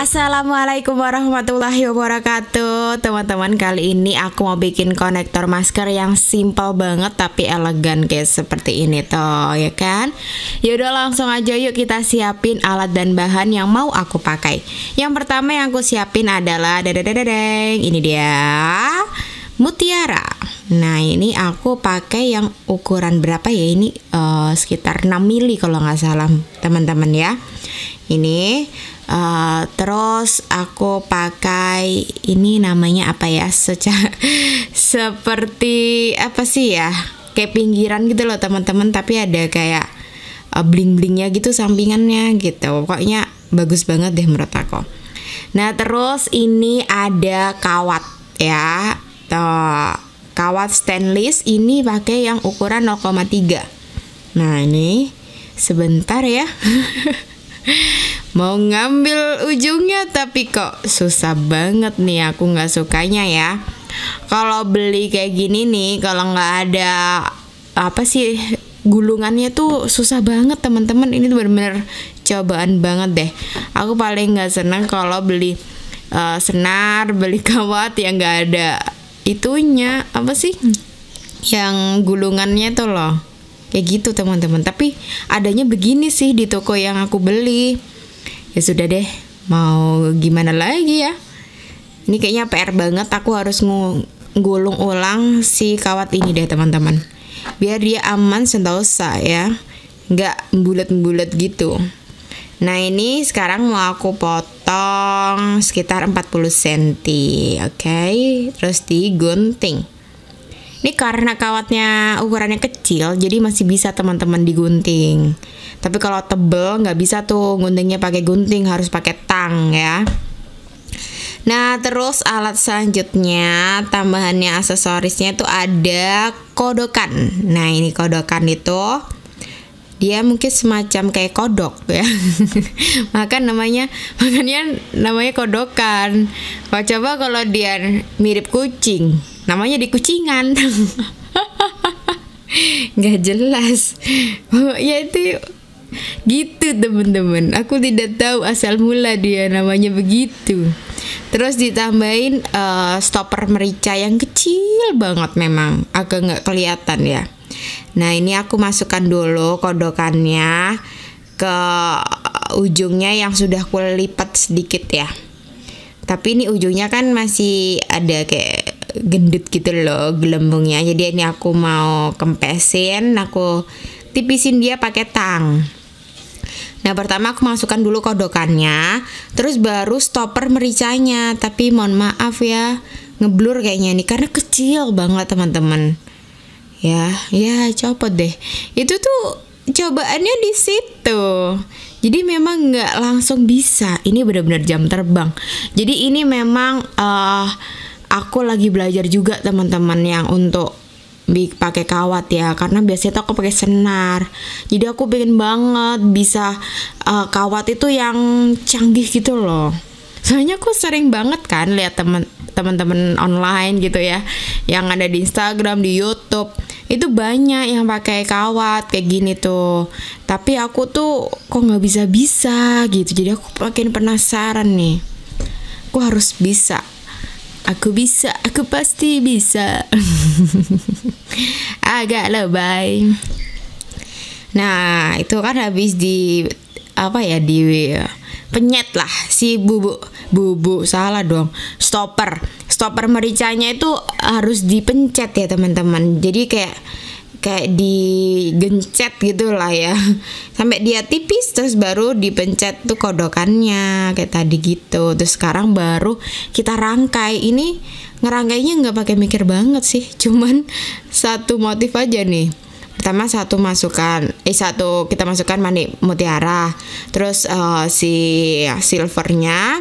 Assalamualaikum warahmatullahi wabarakatuh. Teman-teman kali ini aku mau bikin konektor masker yang simple banget tapi elegan kayak seperti ini tuh ya kan? Yaudah langsung aja yuk kita siapin alat dan bahan yang mau aku pakai. Yang pertama yang aku siapin adalah dadadadadeng Ini dia mutiara. Nah ini aku pakai yang ukuran berapa ya? Ini uh, sekitar 6 mili kalau nggak salah teman-teman ya ini uh, terus aku pakai ini namanya apa ya secara seperti apa sih ya kayak pinggiran gitu loh teman-teman tapi ada kayak uh, bling-blingnya gitu sampingannya gitu. Pokoknya bagus banget deh menurut aku. Nah terus ini ada kawat ya tuh kawat stainless ini pakai yang ukuran 0,3 nah ini sebentar ya mau ngambil ujungnya tapi kok susah banget nih aku nggak sukanya ya. Kalau beli kayak gini nih kalau nggak ada apa sih gulungannya tuh susah banget teman-teman. Ini bener-bener cobaan banget deh. Aku paling nggak seneng kalau beli uh, senar beli kawat yang nggak ada itunya apa sih yang gulungannya tuh loh. Kayak gitu teman-teman. Tapi adanya begini sih di toko yang aku beli ya sudah deh mau gimana lagi ya? Ini kayaknya PR banget aku harus ngulung ulang si kawat ini deh teman-teman. Biar dia aman sentosa ya nggak bulat-bulat gitu. Nah ini sekarang mau aku potong sekitar 40 cm oke? Okay? terus digunting. Ini karena kawatnya ukurannya kecil, jadi masih bisa teman-teman digunting. Tapi kalau tebel nggak bisa tuh guntingnya pakai gunting, harus pakai tang ya. Nah terus alat selanjutnya tambahannya aksesorisnya itu ada kodokan. Nah ini kodokan itu dia mungkin semacam kayak kodok ya maka namanya makanya namanya kodokan kalau coba kalau dia mirip kucing namanya di kucingan nggak jelas. Ya itu gitu teman-teman. Aku tidak tahu asal mula dia namanya begitu. Terus ditambahin uh, stopper merica yang kecil banget memang. Agak nggak kelihatan ya. Nah ini aku masukkan dulu kodokannya ke ujungnya yang sudah aku lipat sedikit ya. Tapi ini ujungnya kan masih ada kayak gendut gitu loh gelembungnya. Jadi ini aku mau kempesin, aku tipisin dia pakai tang. Nah pertama aku masukkan dulu kodokannya, terus baru stopper mericanya. Tapi mohon maaf ya, ngeblur kayaknya ini karena kecil banget teman-teman ya ya copot deh itu tuh cobaannya di situ jadi memang nggak langsung bisa ini benar-benar jam terbang jadi ini memang uh, aku lagi belajar juga teman-teman yang untuk pakai kawat ya. Karena biasanya tuh aku pakai senar. Jadi aku pengen banget bisa uh, kawat itu yang canggih gitu loh. Soalnya aku sering banget kan lihat teman teman-teman online gitu ya yang ada di Instagram di YouTube. Itu banyak yang pakai kawat kayak gini tuh. Tapi aku tuh kok nggak bisa bisa gitu. Jadi aku makin penasaran nih. Aku harus bisa aku bisa aku pasti bisa. Agak lebay. Nah itu kan habis di apa ya di penyet lah si bubuk bubuk salah dong. Stopper. Stopper mericanya itu harus dipencet ya teman-teman. Jadi kayak kayak digencet gitu lah ya. Sampai dia tipis terus baru dipencet tuh kodokannya kayak tadi gitu. Terus sekarang baru kita rangkai. Ini ngerangkainya nggak pakai mikir banget sih cuman satu motif aja nih. Pertama satu masukkan eh satu kita masukkan manik mutiara terus uh, si silvernya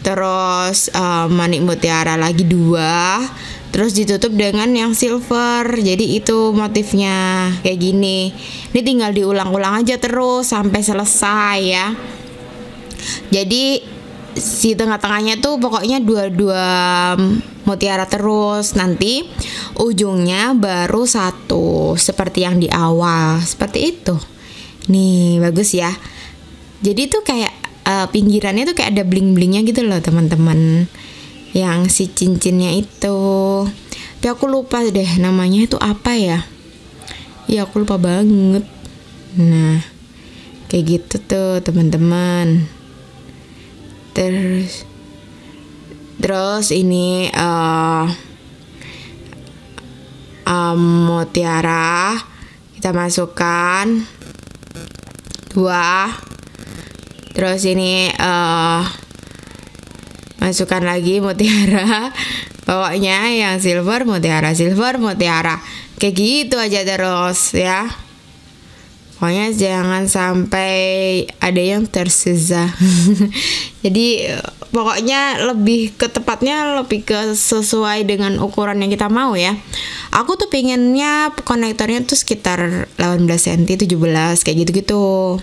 terus uh, manik mutiara lagi dua terus ditutup dengan yang silver. Jadi itu motifnya kayak gini. Ini tinggal diulang-ulang aja terus sampai selesai ya. Jadi si tengah-tengahnya tuh pokoknya dua-dua mutiara terus. Nanti ujungnya baru satu seperti yang di awal. Seperti itu. Nih bagus ya. Jadi tuh kayak uh, pinggirannya tuh kayak ada bling-blingnya gitu loh teman-teman yang si cincinnya itu. Tapi aku lupa deh namanya itu apa ya. Ya aku lupa banget. Nah kayak gitu tuh teman-teman. Terus terus ini uh, um, mutiara kita masukkan. Dua. Terus ini uh, masukkan lagi mutiara. Pokoknya yang silver mutiara silver mutiara. Kayak gitu aja terus ya. Pokoknya jangan sampai ada yang tersisa. Jadi pokoknya lebih ke tepatnya lebih ke sesuai dengan ukuran yang kita mau ya. Aku tuh pengennya konektornya tuh sekitar 18 cm 17 kayak gitu-gitu.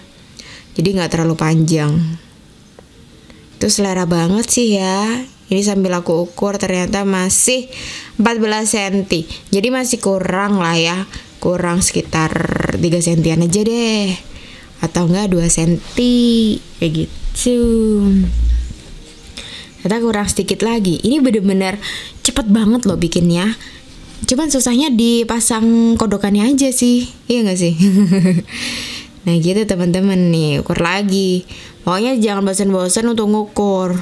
Jadi nggak terlalu panjang itu selera banget sih ya. Ini sambil aku ukur ternyata masih 14 cm jadi masih kurang lah ya. Kurang sekitar 3 cm aja deh. Atau enggak 2 cm kayak gitu. Ternyata kurang sedikit lagi. Ini bener-bener cepet banget loh bikinnya. Cuman susahnya dipasang kodokannya aja sih. Iya gak sih nah gitu teman-teman. Nih ukur lagi. Pokoknya jangan bosan-bosan untuk ngukur.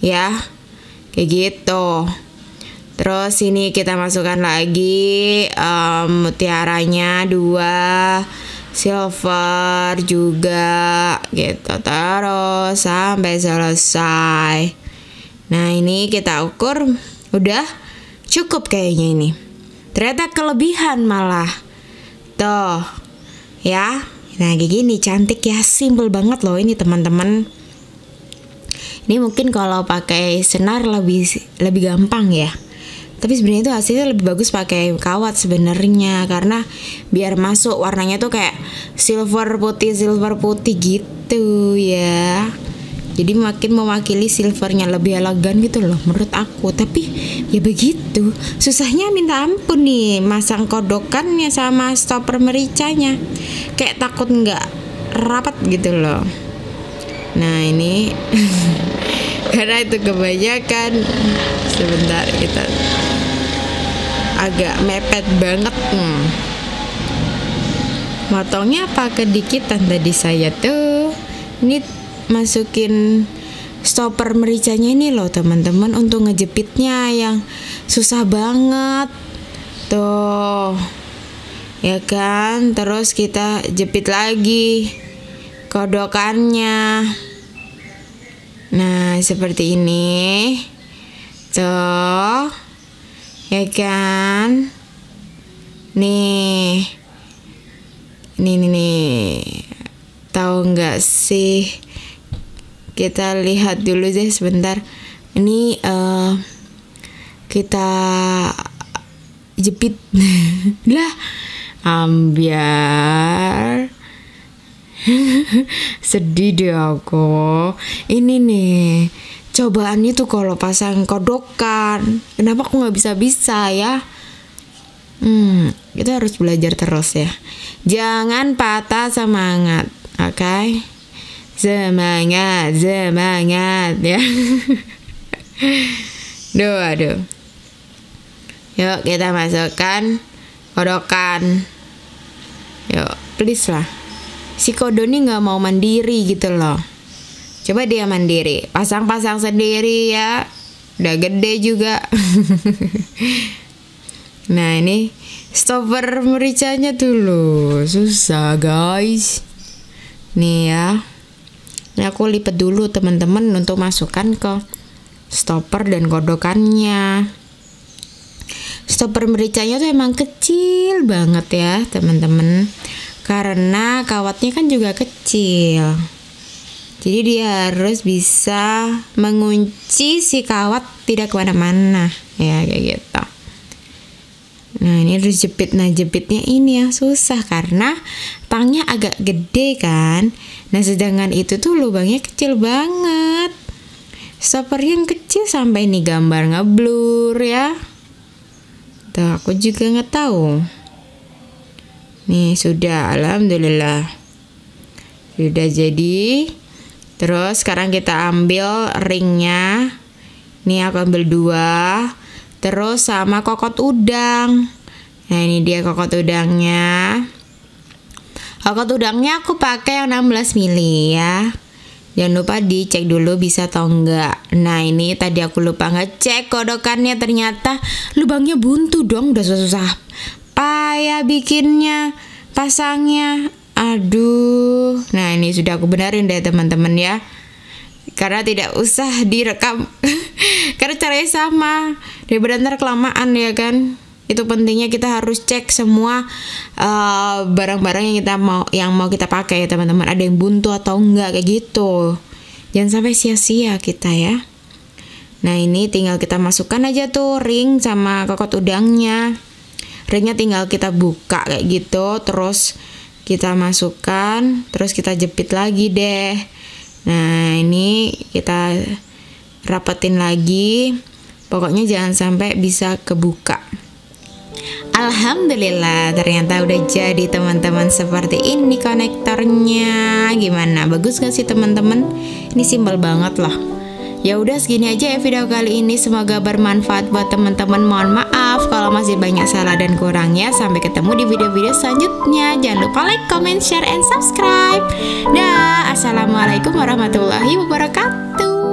Ya kayak gitu. Terus ini kita masukkan lagi um, mutiaranya dua silver juga gitu. Terus sampai selesai. Nah ini kita ukur. Udah cukup kayaknya ini. Ternyata kelebihan malah. Tuh ya nah kayak gini cantik ya simple banget loh ini teman-teman. Ini mungkin kalau pakai senar lebih lebih gampang ya. Tapi sebenarnya itu hasilnya lebih bagus pakai kawat sebenarnya karena biar masuk warnanya tuh kayak silver putih silver putih gitu ya jadi makin mewakili silvernya lebih elegan gitu loh menurut aku. Tapi ya begitu. Susahnya minta ampun nih masang kodokannya sama stopper mericanya. Kayak takut nggak rapat gitu loh. Nah ini karena itu kebanyakan. Sebentar kita agak mepet banget. Hmm. motongnya apa kedikitan tadi saya tuh? Ini masukin stopper mericanya ini loh teman-teman. Untuk ngejepitnya yang susah banget. Tuh. Ya kan? Terus kita jepit lagi kodokannya. Nah seperti ini. Tuh. Ya kan? Nih. Nih nih, nih. tahu nggak sih kita lihat dulu deh sebentar. Ini uh, kita jepit. Lah ambiar. Sedih deh aku. Ini nih cobaannya tuh kalau pasang kodokan kenapa aku nggak bisa bisa ya? Hmm kita harus belajar terus ya. Jangan patah semangat oke? okay? Semangat semangat ya. Duh, aduh. Yuk kita masukkan kodokan. Yuk, please lah. Si Kodo nih nggak mau mandiri gitu loh. Coba dia mandiri. Pasang-pasang sendiri ya. Udah gede juga. Nah ini stopper mericanya dulu susah guys. Nih ya ini aku lipat dulu teman-teman untuk masukkan ke stopper dan kodokannya stopper mericanya tuh emang kecil banget ya teman-teman. Karena kawatnya kan juga kecil. Jadi dia harus bisa mengunci si kawat tidak ke mana-mana. Ya kayak gitu nah ini harus jepit. Nah jepitnya ini yang susah karena tangnya agak gede kan? Nah sedangkan itu tuh lubangnya kecil banget. Stopper yang kecil sampai ini gambar ngeblur ya. Tuh aku juga nggak tahu. Nih sudah. Alhamdulillah. Sudah jadi. Terus sekarang kita ambil ringnya. Ini aku ambil dua terus sama kokot udang. Nah ini dia kokot udangnya. Kokot udangnya aku pakai yang 16 mili ya. Jangan lupa dicek dulu bisa atau enggak. Nah ini tadi aku lupa ngecek kodokannya Ternyata lubangnya buntu dong Udah susah-susah Payah bikinnya Pasangnya. Aduh. Nah ini sudah aku benerin deh teman-teman ya Karena tidak usah direkam. Karena caranya sama. Daripada ntar kelamaan ya kan? Itu pentingnya kita harus cek semua eh, barang-barang uh, yang kita mau yang mau kita pakai ya teman-teman. Ada yang buntu atau enggak kayak gitu. Jangan sampai sia-sia kita ya. Nah ini tinggal kita masukkan aja tuh ring sama kokot udangnya. Ringnya tinggal kita buka kayak gitu. Terus kita masukkan terus kita jepit lagi deh nah ini kita rapetin lagi. Pokoknya jangan sampai bisa kebuka. Alhamdulillah ternyata udah jadi teman-teman seperti ini konektornya. Gimana? Bagus gak sih teman-teman? Ini simpel banget loh Ya udah segini aja ya video kali ini. Semoga bermanfaat buat teman-teman. Mohon maaf kalau masih banyak salah dan kurangnya. Sampai ketemu di video-video selanjutnya. Jangan lupa like, comment, share, and subscribe. Dah, Assalamualaikum warahmatullahi wabarakatuh